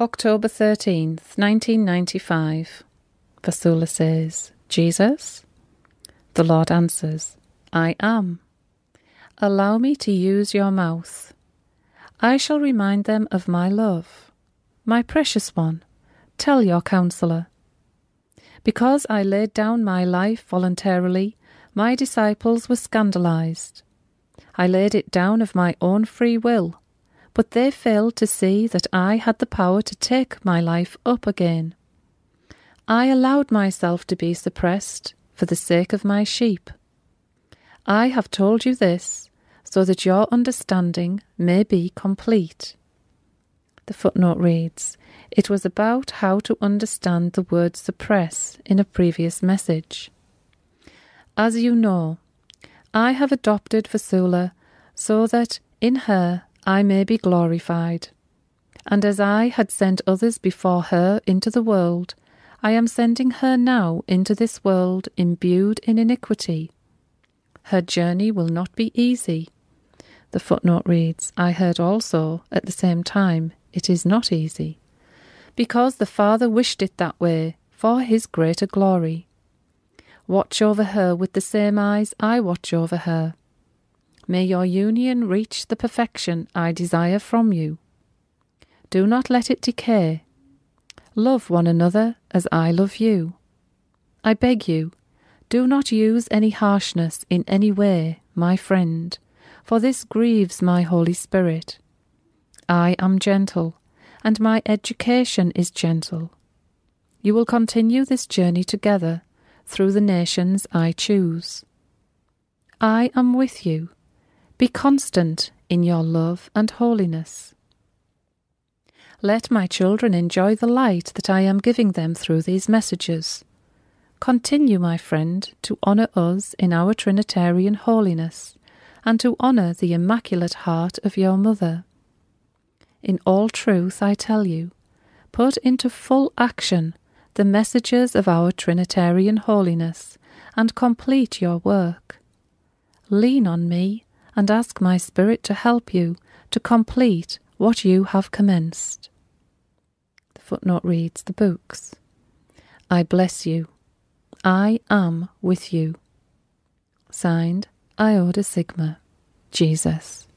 October 13th, 1995. Vassula says, Jesus? The Lord answers, I am. Allow me to use your mouth. I shall remind them of my love. My precious one, tell your counselor. Because I laid down my life voluntarily, my disciples were scandalized. I laid it down of my own free will but they failed to see that I had the power to take my life up again. I allowed myself to be suppressed for the sake of my sheep. I have told you this so that your understanding may be complete. The footnote reads It was about how to understand the word suppress in a previous message. As you know, I have adopted Vassula so that in her I may be glorified. And as I had sent others before her into the world, I am sending her now into this world imbued in iniquity. Her journey will not be easy. The footnote reads, I heard also, at the same time, it is not easy, because the Father wished it that way, for his greater glory. Watch over her with the same eyes I watch over her, May your union reach the perfection I desire from you. Do not let it decay. Love one another as I love you. I beg you, do not use any harshness in any way, my friend, for this grieves my Holy Spirit. I am gentle, and my education is gentle. You will continue this journey together through the nations I choose. I am with you be constant in your love and holiness. Let my children enjoy the light that I am giving them through these messages. Continue, my friend, to honour us in our Trinitarian holiness, and to honour the Immaculate Heart of your Mother. In all truth, I tell you, put into full action the messages of our Trinitarian holiness, and complete your work. Lean on me and ask my Spirit to help you to complete what you have commenced. The footnote reads the books. I bless you. I am with you. Signed, Iota Sigma, Jesus.